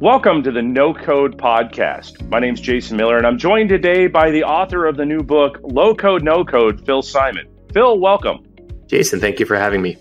Welcome to the No Code Podcast. My name is Jason Miller, and I'm joined today by the author of the new book, Low Code, No Code, Phil Simon. Phil, welcome. Jason, thank you for having me.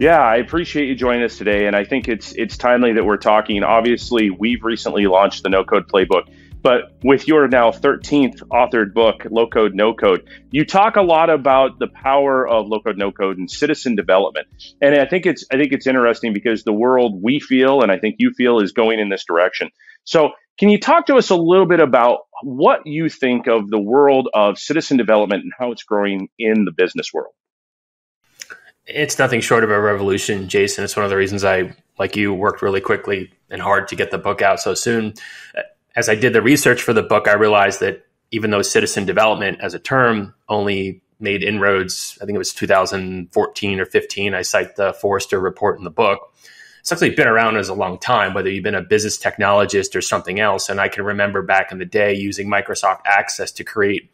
Yeah, I appreciate you joining us today, and I think it's it's timely that we're talking. Obviously, we've recently launched the No Code Playbook, but with your now 13th authored book, Low Code, No Code, you talk a lot about the power of low code, no code and citizen development. And I think it's I think it's interesting because the world we feel and I think you feel is going in this direction. So can you talk to us a little bit about what you think of the world of citizen development and how it's growing in the business world? It's nothing short of a revolution, Jason. It's one of the reasons I, like you, worked really quickly and hard to get the book out so soon as I did the research for the book, I realized that even though citizen development as a term only made inroads, I think it was 2014 or 15, I cite the Forrester report in the book. It's actually been around as a long time, whether you've been a business technologist or something else. And I can remember back in the day using Microsoft Access to create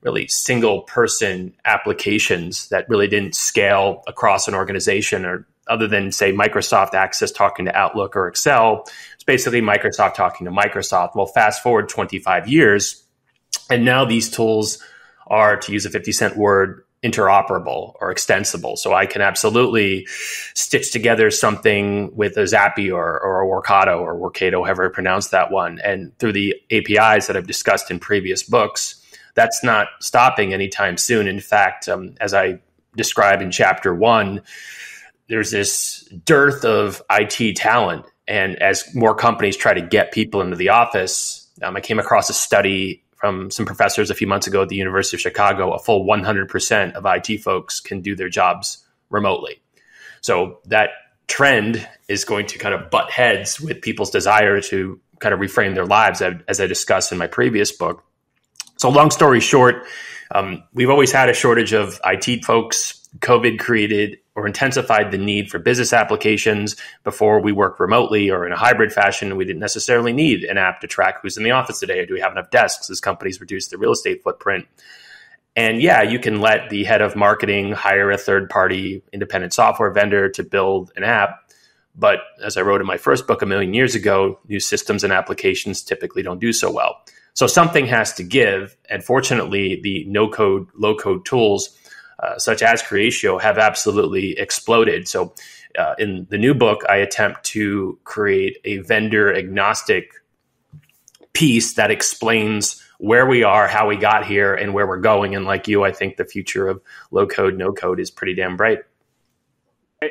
really single person applications that really didn't scale across an organization or other than say Microsoft Access talking to Outlook or Excel, basically Microsoft talking to Microsoft. Well, fast forward 25 years, and now these tools are, to use a 50 cent word, interoperable or extensible. So I can absolutely stitch together something with a Zapier or, or a Workato or Workato, however I pronounce that one. And through the APIs that I've discussed in previous books, that's not stopping anytime soon. In fact, um, as I describe in chapter one, there's this dearth of IT talent. And as more companies try to get people into the office, um, I came across a study from some professors a few months ago at the University of Chicago. A full 100% of IT folks can do their jobs remotely. So that trend is going to kind of butt heads with people's desire to kind of reframe their lives, as I discussed in my previous book. So, long story short, um, we've always had a shortage of IT folks. COVID created or intensified the need for business applications. Before we worked remotely or in a hybrid fashion, we didn't necessarily need an app to track who's in the office today or do we have enough desks as companies reduce their real estate footprint. And yeah, you can let the head of marketing hire a third party independent software vendor to build an app. But as I wrote in my first book a million years ago, new systems and applications typically don't do so well. So something has to give. And fortunately, the no code, low code tools such as Creatio, have absolutely exploded. So, uh, in the new book, I attempt to create a vendor agnostic piece that explains where we are, how we got here, and where we're going. And like you, I think the future of low code, no code is pretty damn bright.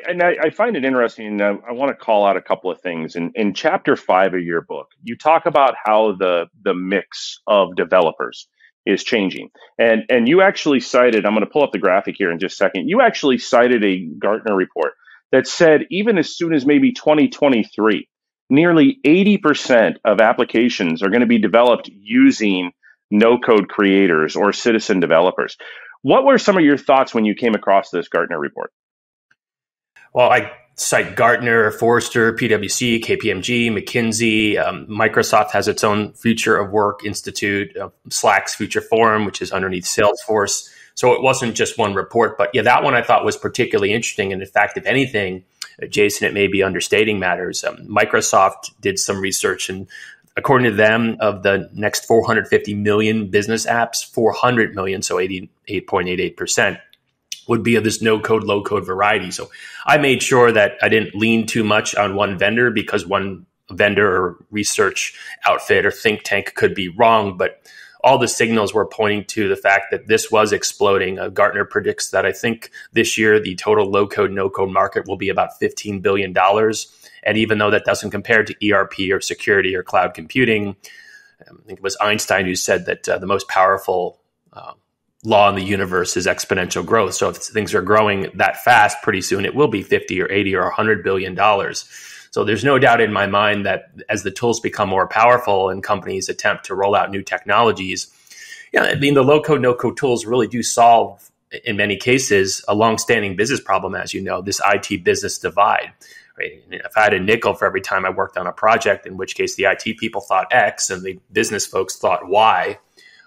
And I, I find it interesting. Uh, I want to call out a couple of things. In, in chapter five of your book, you talk about how the the mix of developers is changing. And and you actually cited, I'm going to pull up the graphic here in just a second. You actually cited a Gartner report that said even as soon as maybe 2023, nearly 80% of applications are going to be developed using no code creators or citizen developers. What were some of your thoughts when you came across this Gartner report? Well, I cite Gartner, Forrester, PwC, KPMG, McKinsey. Um, Microsoft has its own Future of Work Institute, uh, Slack's Future Forum, which is underneath Salesforce. So it wasn't just one report, but yeah, that one I thought was particularly interesting. And in fact, if anything, Jason, it may be understating matters. Um, Microsoft did some research, and according to them, of the next 450 million business apps, 400 million, so 88.88 percent, would be of this no code, low code variety. So I made sure that I didn't lean too much on one vendor because one vendor or research outfit or think tank could be wrong. But all the signals were pointing to the fact that this was exploding. Uh, Gartner predicts that I think this year the total low code, no code market will be about $15 billion. And even though that doesn't compare to ERP or security or cloud computing, um, I think it was Einstein who said that uh, the most powerful uh, law in the universe is exponential growth. So if things are growing that fast, pretty soon it will be 50 or 80 or 100 billion dollars. So there's no doubt in my mind that as the tools become more powerful and companies attempt to roll out new technologies, yeah, I mean the low code, no code tools really do solve in many cases a long-standing business problem, as you know, this IT business divide. Right? If I had a nickel for every time I worked on a project, in which case the IT people thought X and the business folks thought Y,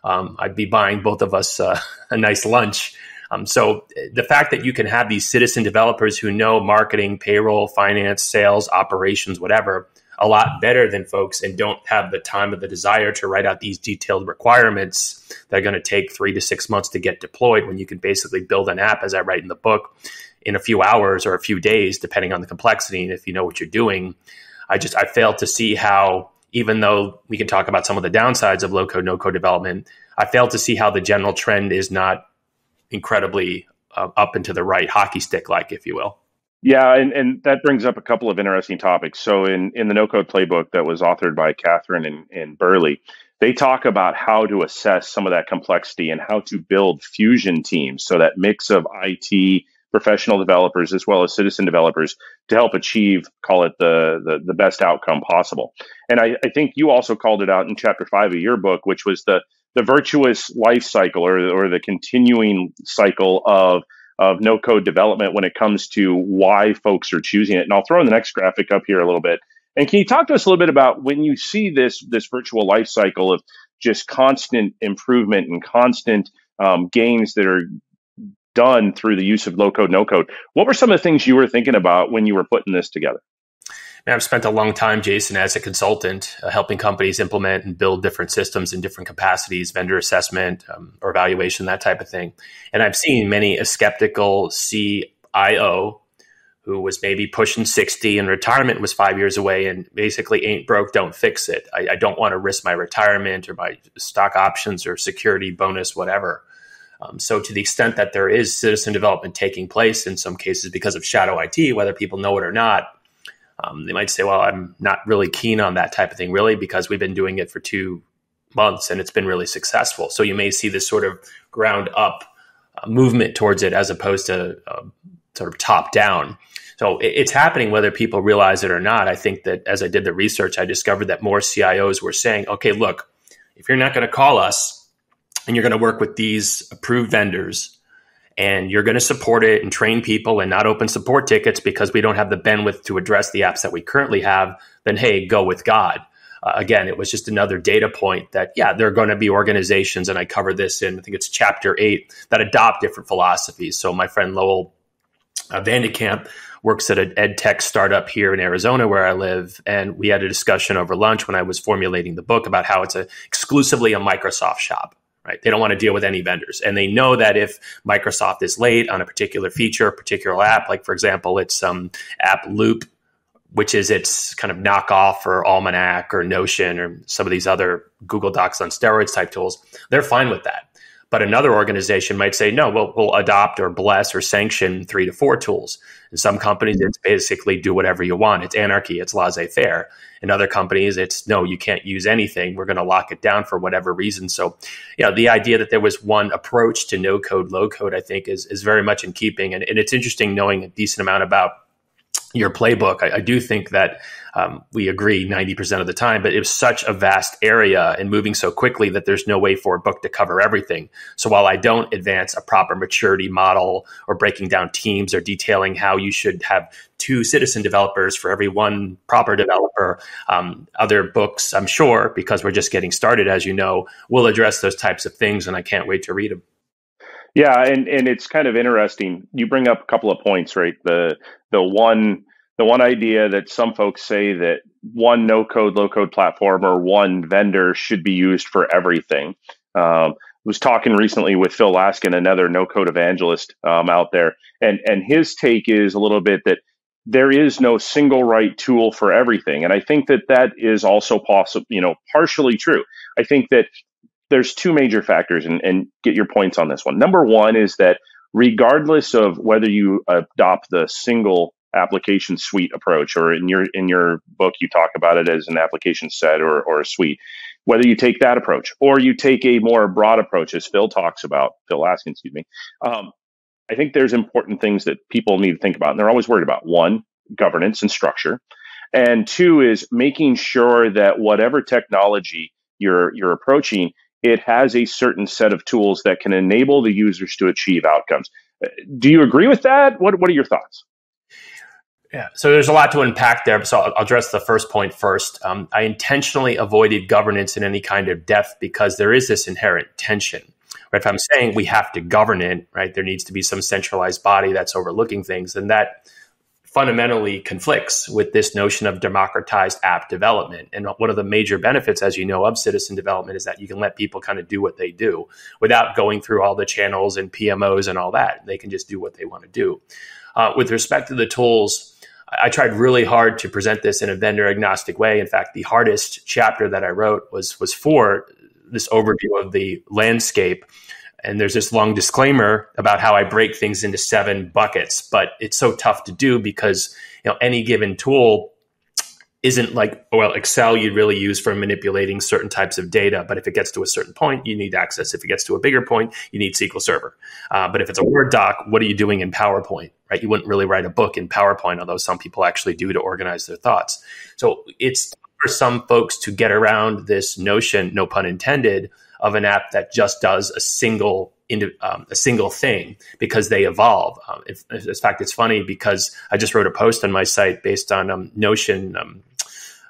um, I'd be buying both of us uh, a nice lunch. Um, so the fact that you can have these citizen developers who know marketing, payroll, finance, sales, operations, whatever, a lot better than folks and don't have the time or the desire to write out these detailed requirements that are going to take three to six months to get deployed when you can basically build an app, as I write in the book, in a few hours or a few days, depending on the complexity and if you know what you're doing. I just I fail to see how, even though we can talk about some of the downsides of low code, no code development, I fail to see how the general trend is not incredibly uh, up and to the right, hockey stick like, if you will. Yeah, and, and that brings up a couple of interesting topics. So in, in the no code playbook that was authored by Katherine and, and Burley, they talk about how to assess some of that complexity and how to build fusion teams. So that mix of IT professional developers as well as citizen developers to help achieve, call it the the, the best outcome possible. And I, I think you also called it out in chapter five of your book, which was the the virtuous life cycle or, or the continuing cycle of of no code development when it comes to why folks are choosing it. And I'll throw in the next graphic up here a little bit. And can you talk to us a little bit about when you see this this virtual life cycle of just constant improvement and constant um, gains that are done through the use of low code, no code? What were some of the things you were thinking about when you were putting this together? I've spent a long time, Jason, as a consultant, uh, helping companies implement and build different systems in different capacities, vendor assessment um, or evaluation, that type of thing. And I've seen many a skeptical CIO who was maybe pushing 60 and retirement was five years away and basically ain't broke, don't fix it. I, I don't want to risk my retirement or my stock options or security bonus, whatever. Um, so, to the extent that there is citizen development taking place in some cases because of shadow IT, whether people know it or not, um, they might say, well, I'm not really keen on that type of thing, really, because we've been doing it for two months and it's been really successful. So you may see this sort of ground up uh, movement towards it as opposed to uh, sort of top down. So it, it's happening whether people realize it or not. I think that as I did the research, I discovered that more CIOs were saying, okay, look, if you're not going to call us and you're going to work with these approved vendors, and you're going to support it and train people and not open support tickets because we don't have the bandwidth to address the apps that we currently have, then hey, go with God. Uh, again, it was just another data point that, yeah, there are going to be organizations, and I cover this in, I think it's chapter eight, that adopt different philosophies. So my friend Lowell uh, Vandekamp works at an ed tech startup here in Arizona where I live. And we had a discussion over lunch when I was formulating the book about how it's a, exclusively a Microsoft shop right? They don't want to deal with any vendors. And they know that if Microsoft is late on a particular feature, a particular app, like for example, it's um, App Loop, which is its kind of knockoff for Almanac or Notion or some of these other Google Docs on steroids type tools, they're fine with that. But another organization might say, no, we'll, we'll adopt or bless or sanction three to four tools. In some companies, mm-hmm. it's basically do whatever you want. It's anarchy, it's laissez faire. In other companies, it's no, you can't use anything. We're going to lock it down for whatever reason. So, you know, the idea that there was one approach to no code, low code, I think is, is very much in keeping. And, and it's interesting knowing a decent amount about your playbook. I, I do think that um, we agree 90% of the time, but it was such a vast area and moving so quickly that there's no way for a book to cover everything. So while I don't advance a proper maturity model or breaking down teams or detailing how you should have two citizen developers for every one proper developer, um, other books, I'm sure, because we're just getting started, as you know, will address those types of things, and I can't wait to read them. Yeah, and and it's kind of interesting. You bring up a couple of points, right? The the one the one idea that some folks say that one no code low code platform or one vendor should be used for everything. Um, was talking recently with Phil Laskin, another no code evangelist um, out there, and and his take is a little bit that there is no single right tool for everything, and I think that that is also possible, you know, partially true. I think that there's two major factors, and, and get your points on this one. Number one is that regardless of whether you adopt the single application suite approach, or in your in your book you talk about it as an application set or, or a suite, whether you take that approach or you take a more broad approach, as Phil talks about, Phil Laskin, excuse me. Um, I think there's important things that people need to think about, and they're always worried about. One, governance and structure, and two is making sure that whatever technology you're you're approaching it has a certain set of tools that can enable the users to achieve outcomes. Do you agree with that? What, what are your thoughts? Yeah, so there's a lot to unpack there. So I'll, address the first point first. Um, I intentionally avoided governance in any kind of depth because there is this inherent tension. Right? If I'm saying we have to govern it, right, there needs to be some centralized body that's overlooking things, and that fundamentally conflicts with this notion of democratized app development. And one of the major benefits, as you know, of citizen development is that you can let people kind of do what they do without going through all the channels and PMOs and all that. They can just do what they want to do. Uh, with respect to the tools, I tried really hard to present this in a vendor agnostic way. In fact, the hardest chapter that I wrote was was for this overview of the landscape and there's this long disclaimer about how I break things into seven buckets, but it's so tough to do because you know any given tool isn't like well Excel you'd really use for manipulating certain types of data, but if it gets to a certain point, you need access. If it gets to a bigger point, you need SQL Server. Uh, but if it's a Word doc, what are you doing in PowerPoint? Right? You wouldn't really write a book in PowerPoint, although some people actually do to organize their thoughts. So it's for some folks to get around this notion, no pun intended, of an app that just does a single um, a single thing because they evolve. Um, if, in fact, it's funny because I just wrote a post on my site based on um, Notion um,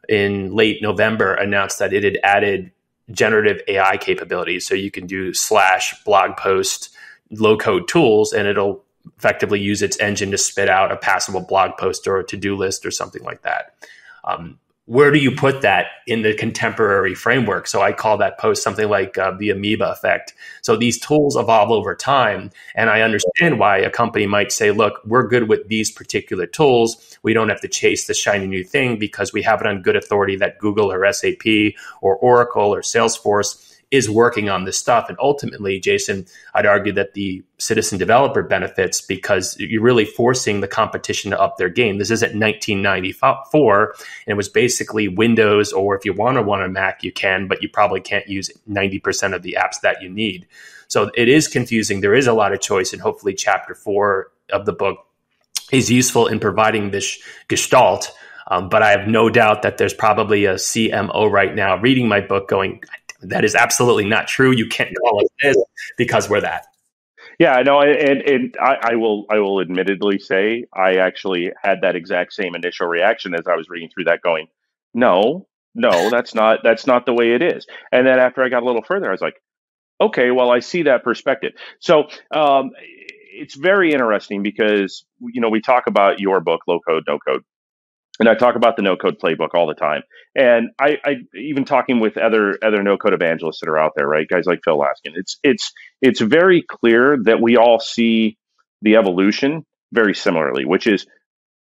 in late November announced that it had added generative AI capabilities, so you can do slash blog post low code tools, and it'll effectively use its engine to spit out a passable blog post or a to do list or something like that. Um, where do you put that in the contemporary framework? So I call that post something like uh, the amoeba effect. So these tools evolve over time. And I understand why a company might say, look, we're good with these particular tools. We don't have to chase the shiny new thing because we have it on good authority that Google or SAP or Oracle or Salesforce is working on this stuff. And ultimately, Jason, I'd argue that the citizen developer benefits because you're really forcing the competition to up their game. This isn't 1994, and it was basically Windows, or if you want to run a Mac, you can, but you probably can't use 90% of the apps that you need. So it is confusing. There is a lot of choice, and hopefully, chapter four of the book is useful in providing this gestalt. Um, but I have no doubt that there's probably a CMO right now reading my book going, that is absolutely not true. You can't call us this because we're that. Yeah, no, and, and I, I, will I will admittedly say I actually had that exact same initial reaction as I was reading through that, going, no, no, that's not that's not the way it is. And then after I got a little further, I was like, okay, well, I see that perspective. So um, it's very interesting because you know we talk about your book, low code, no code, and I talk about the no code playbook all the time. And I, I even talking with other other no code evangelists that are out there, right? Guys like Phil Laskin. It's it's it's very clear that we all see the evolution very similarly, which is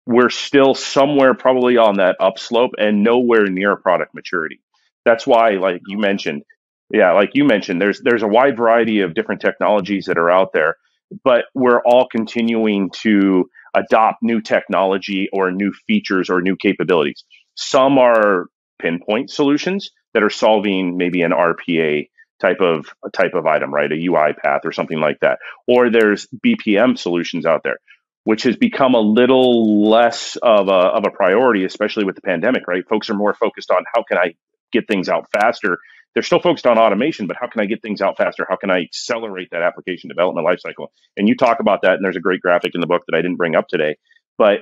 we're still somewhere probably on that upslope and nowhere near product maturity. That's why, like you mentioned, yeah, like you mentioned, there's there's a wide variety of different technologies that are out there, but we're all continuing to adopt new technology or new features or new capabilities. Some are pinpoint solutions that are solving maybe an RPA type of type of item, right? A UiPath or something like that. Or there's BPM solutions out there, which has become a little less of a of a priority, especially with the pandemic, right? Folks are more focused on how can I get things out faster they're still focused on automation, but how can I get things out faster? How can I accelerate that application development lifecycle? And you talk about that, and there's a great graphic in the book that I didn't bring up today. But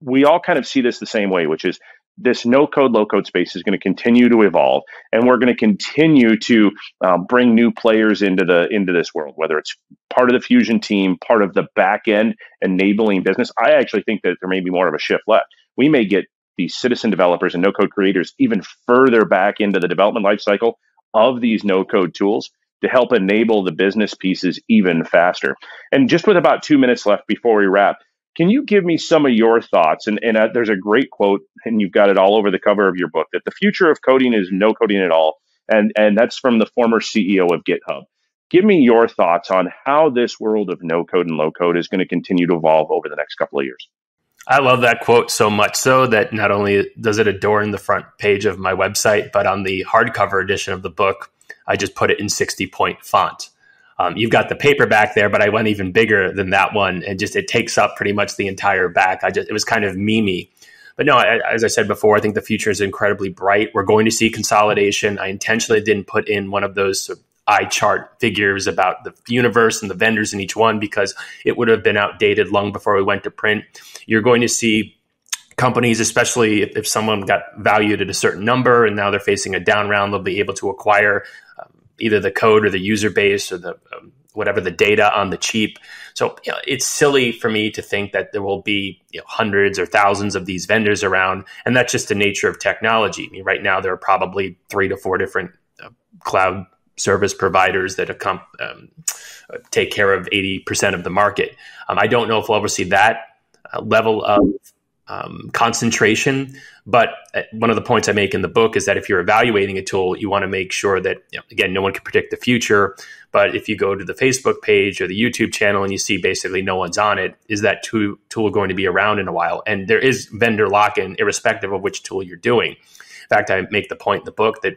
we all kind of see this the same way, which is this no code, low code space is going to continue to evolve, and we're going to continue to um, bring new players into the into this world, whether it's part of the fusion team, part of the back end enabling business. I actually think that there may be more of a shift left. We may get citizen developers and no code creators even further back into the development lifecycle of these no code tools to help enable the business pieces even faster. And just with about two minutes left before we wrap, can you give me some of your thoughts? And, and uh, there's a great quote, and you've got it all over the cover of your book that the future of coding is no coding at all. And, and that's from the former CEO of GitHub. Give me your thoughts on how this world of no code and low code is going to continue to evolve over the next couple of years. I love that quote so much so that not only does it adorn the front page of my website, but on the hardcover edition of the book, I just put it in 60 point font. Um, you've got the paperback there, but I went even bigger than that one, and just it takes up pretty much the entire back. I just it was kind of memey, but no, I, as I said before, I think the future is incredibly bright. We're going to see consolidation. I intentionally didn't put in one of those eye chart figures about the universe and the vendors in each one because it would have been outdated long before we went to print. You're going to see companies, especially if, if someone got valued at a certain number and now they're facing a down round, they'll be able to acquire um, either the code or the user base or the um, whatever the data on the cheap. So you know, it's silly for me to think that there will be you know, hundreds or thousands of these vendors around, and that's just the nature of technology. I mean, right now there are probably three to four different uh, cloud service providers that um, take care of 80% of the market. Um, I don't know if we'll ever see that uh, level of um, concentration. But uh, one of the points I make in the book is that if you're evaluating a tool, you want to make sure that, you know, again, no one can predict the future. But if you go to the Facebook page or the YouTube channel and you see basically no one's on it, is that tool, tool going to be around in a while? And there is vendor lock in, irrespective of which tool you're doing. In fact, I make the point in the book that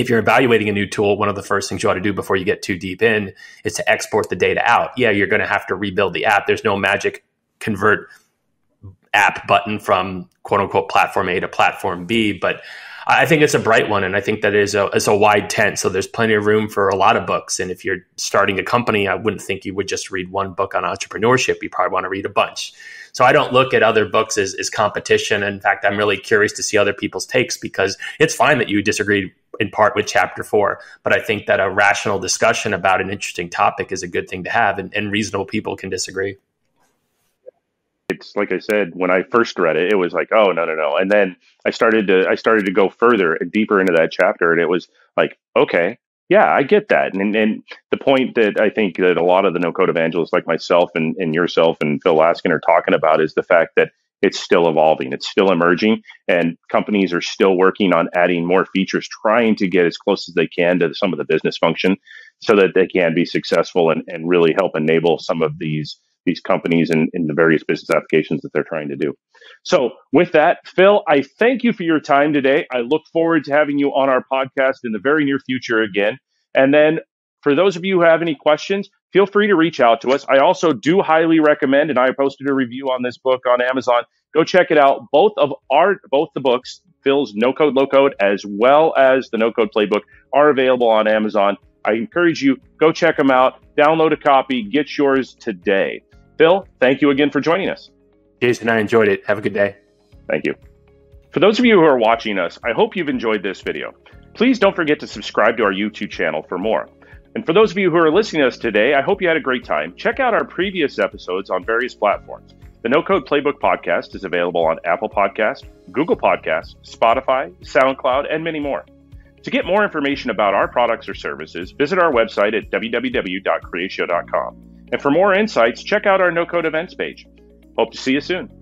if you're evaluating a new tool, one of the first things you ought to do before you get too deep in is to export the data out. Yeah, you're going to have to rebuild the app. There's no magic convert app button from quote unquote platform A to platform B. But I think it's a bright one, and I think that is a it's a wide tent. So there's plenty of room for a lot of books. And if you're starting a company, I wouldn't think you would just read one book on entrepreneurship. You probably want to read a bunch. So I don't look at other books as, as competition. In fact, I'm really curious to see other people's takes because it's fine that you disagree in part with chapter four, but I think that a rational discussion about an interesting topic is a good thing to have, and, and reasonable people can disagree it's like I said when I first read it, it was like, oh no no no, and then I started to I started to go further and deeper into that chapter, and it was like, okay, yeah, I get that, and and the point that I think that a lot of the no code evangelists like myself and and yourself and Phil Laskin are talking about is the fact that it's still evolving, it's still emerging, and companies are still working on adding more features, trying to get as close as they can to some of the business function, so that they can be successful and and really help enable some of these these companies and in the various business applications that they're trying to do. So, with that, Phil, I thank you for your time today. I look forward to having you on our podcast in the very near future again. And then, for those of you who have any questions, feel free to reach out to us. I also do highly recommend, and I posted a review on this book on Amazon. Go check it out. Both of our both the books, Phil's No Code Low Code, as well as the No Code Playbook, are available on Amazon. I encourage you go check them out, download a copy, get yours today. Phil, thank you again for joining us. Jason, I enjoyed it. Have a good day. Thank you. For those of you who are watching us, I hope you've enjoyed this video. Please don't forget to subscribe to our YouTube channel for more. And for those of you who are listening to us today, I hope you had a great time. Check out our previous episodes on various platforms. The No Code Playbook podcast is available on Apple Podcast, Google Podcasts, Spotify, SoundCloud, and many more. To get more information about our products or services, visit our website at www.creatio.com. And for more insights, check out our no code events page. Hope to see you soon.